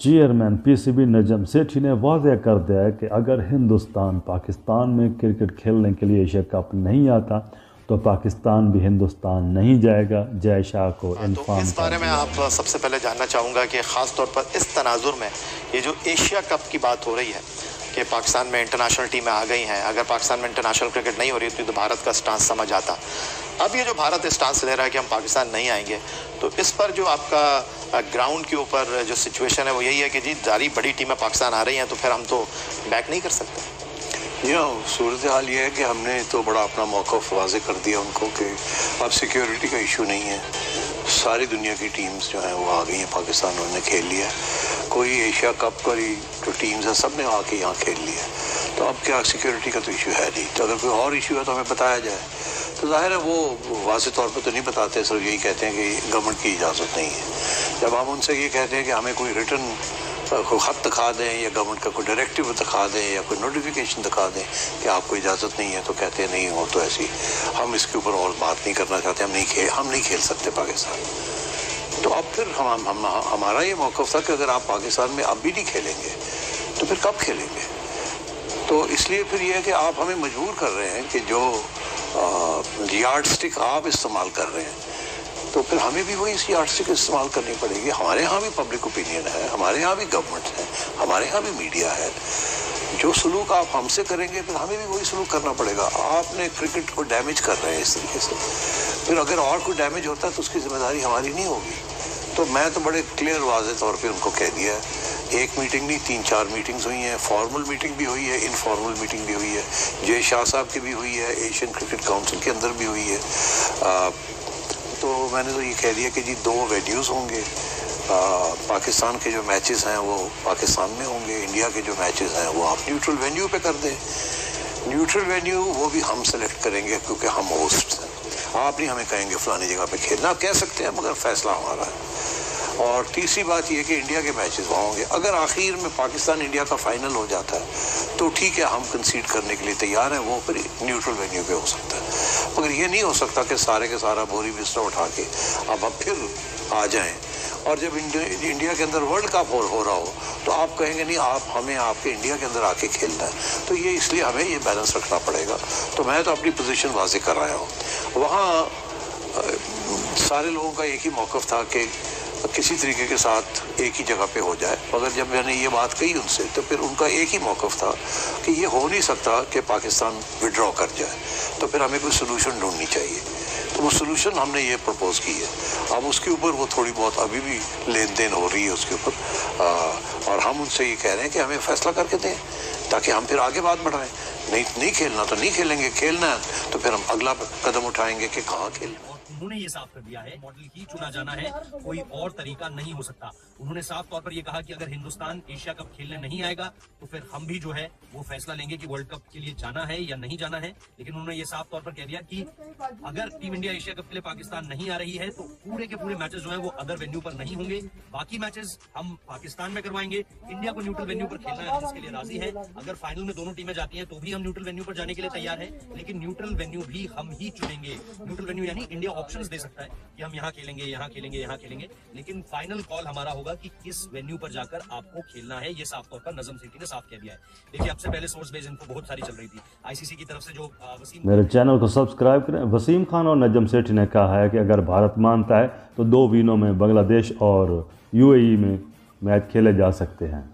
Chairman PCB Najam Sethi ने वाजह कर दिया है कि अगर हिंदुस्तान पाकिस्तान में क्रिकेट खेलने के लिए एशिया कप नहीं आता तो पाकिस्तान भी हिंदुस्तान नहीं जाएगा। जय शाह को तो इस बारे में आप सबसे पहले जानना चाहूँगा कि ख़ास तौर पर इस तनाजुर में ये जो एशिया कप की बात हो रही है कि पाकिस्तान में इंटरनेशनल टीमें आ गई हैं। अगर पाकिस्तान में इंटरनेशनल क्रिकेट नहीं हो रही थी तो भारत का स्टांस समझ आता। अब ये जो भारत स्टांस ले रहा है कि हम पाकिस्तान नहीं आएँगे तो इस पर जो आपका ग्राउंड के ऊपर जो सिचुएशन है, वो यही है कि जी जारी बड़ी टीमें पाकिस्तान आ रही हैं तो फिर हम तो बैक नहीं कर सकते। जी हाँ सूरत हाल ये है कि हमने तो बड़ा अपना मौका वाजे कर दिया उनको कि अब सिक्योरिटी का इशू नहीं है। सारी दुनिया की टीम्स जो हैं, वो आ गई हैं, पाकिस्तान उन्होंने खेल लिया। कोई एशिया कप का जो टीम्स हैं सबने आके यहाँ खेल लिया तो अब क्या सिक्योरिटी का तो इशू है नहीं। तो अगर कोई और इशू है तो हमें बताया जाए। तो ज़ाहिर है वो वाज तौर पर तो नहीं बताते, सिर्फ़ यही कहते हैं कि गवर्नमेंट की इजाज़त नहीं है। जब हम उनसे ये कहते हैं कि हमें कोई रिटर्न कोई ख़त दिखा दें, या गवर्नमेंट का कोई डायरेक्टिव दिखा दें, या कोई नोटिफिकेशन दिखा दें कि आपको इजाज़त नहीं है तो कहते हैं, नहीं हो तो ऐसी, हम इसके ऊपर और बात नहीं करना चाहते, हम नहीं खेल हम नहीं खेल सकते पाकिस्तान। तो अब फिर हम, हम हमारा ये मौक़ था कि अगर आप पाकिस्तान में अब भी नहीं खेलेंगे तो फिर कब खेलेंगे? तो इसलिए फिर ये है कि आप हमें मजबूर कर रहे हैं कि जो यार्ड स्टिक आप इस्तेमाल कर रहे हैं तो फिर हमें भी वही यार्ड स्टिक इस्तेमाल करनी पड़ेगी। हमारे यहाँ भी पब्लिक ओपिनियन है हमारे यहाँ भी गवर्नमेंट है हमारे यहाँ भी मीडिया है। जो सलूक आप हमसे करेंगे फिर हमें भी वही सलूक करना पड़ेगा। आपने क्रिकेट को डैमेज कर रहे हैं इस तरीके से। फिर अगर और कोई डैमेज होता है तो उसकी ज़िम्मेदारी हमारी नहीं होगी। तो मैं तो बड़े क्लियर वाज तौर पर उनको कह दिया है। एक मीटिंग नहीं तीन चार मीटिंग्स हुई हैं। फॉर्मल मीटिंग भी हुई है इनफॉर्मल मीटिंग भी हुई है। जय शाह साहब की भी हुई है एशियन क्रिकेट काउंसिल के अंदर भी हुई है। आ, तो मैंने तो ये कह दिया कि जी दो वेन्यूज़ होंगे। आ, पाकिस्तान के जो मैचेस हैं वो पाकिस्तान में होंगे इंडिया के जो मैचेस हैं वो आप न्यूट्रल वेन्यू पे कर दें। न्यूट्रल वेन्यू वो भी हम सेलेक्ट करेंगे क्योंकि हम होस्ट हैं। आप नहीं हमें कहेंगे फलानी जगह पे खेलना। कह सकते हैं मगर फैसला हमारा है। और तीसरी बात यह कि इंडिया के मैचेस वहाँ होंगे। अगर आखिर में पाकिस्तान इंडिया का फाइनल हो जाता है तो ठीक है हम कंसीड करने के लिए तैयार हैं वो फिर न्यूट्रल वेन्यू पे हो सकता है। मगर ये नहीं हो सकता कि सारे के सारा बोरी बिस्तर उठा के अब अब फिर आ जाएँ। और जब इंडिया के अंदर वर्ल्ड कप हो, हो रहा हो तो आप कहेंगे नहीं आप हमें आपके इंडिया के अंदर आके खेलना है। तो ये इसलिए हमें ये बैलेंस रखना पड़ेगा। तो मैं तो अपनी पोजीशन वाजे कर रहा हूँ। वहाँ सारे लोगों का एक ही मौक़ था कि किसी तरीके के साथ एक ही जगह पे हो जाए। मगर जब मैंने ये बात कही उनसे तो फिर उनका एक ही मौक़ था कि ये हो नहीं सकता कि पाकिस्तान विड्रॉ कर जाए। तो फिर हमें कोई सोल्यूशन ढूंढनी चाहिए। तो वो सोल्यूशन हमने ये प्रपोज़ की है। अब उसके ऊपर वो थोड़ी बहुत अभी भी लेन देन हो रही है उसके ऊपर। और हम उनसे ये कह रहे हैं कि हमें फैसला करके दें, ताकि हम फिर आगे बात बढ़ाएँ। नहीं नहीं खेलना तो नहीं खेलेंगे, खेलना है। तो फिर हम अगला कदम उठाएँगे कि कहाँ खेलें? उन्होंने ये साफ़ कर दिया है मॉडल ही चुना जाना है, कोई और तरीका नहीं हो सकता। उन्होंने साफ़ तौर पर यह कहा कि अगर हिंदुस्तान एशिया कप खेलने नहीं आएगा तो फिर हम भी जो है, वो फैसला लेंगे कि वर्ल्ड कप के लिए जाना है या नहीं जाना है। लेकिन उन्होंने ये साफ़ तौर पर कह दिया कि अगर टीम इंडिया एशिया कप के लिए पाकिस्तान नहीं आ रही है तो पूरे के पूरे मैचेस जो है, वो अदर वेन्यू पर नहीं होंगे। बाकी मैचेस हम पाकिस्तान में करवाएँगे। इंडिया को न्यूट्रल वेन्यू पर खेलना है, जिसके लिए राज़ी है। अगर फाइनल में दोनों टीमें जाती हैं तो भी हम न्यूट्रल वेन्यू पर जाने के लिए तैयार है। लेकिन न्यूट्रल वेन्यू भी हम ही चुनेंगे। न्यूट्रल वेन्यू यानी इंडिया ऑप्शंस दे सकता है कि हम यहाँ खेलेंगे यहाँ खेलेंगे यहाँ खेलेंगे। लेकिन फाइनल कॉल हमारा होगा कि किस वेन्यू पर जाकर आपको खेलना है। ये साफ़ तौर पर नजम सिटी ने साफ़ कह दिया है। देखिए, आपसे पहले सोर्स बेस इनको बहुत सारी चल रही थी। आईसीसी की तरफ़ से जो वसीम मेरे चैनल को सब्सक्राइब करें। वसीम खान और नजम सेठी ने कहा है कि अगर भारत मानता है तो दो विनों में बांग्लादेश और यूएई में मैच खेले जा सकते हैं।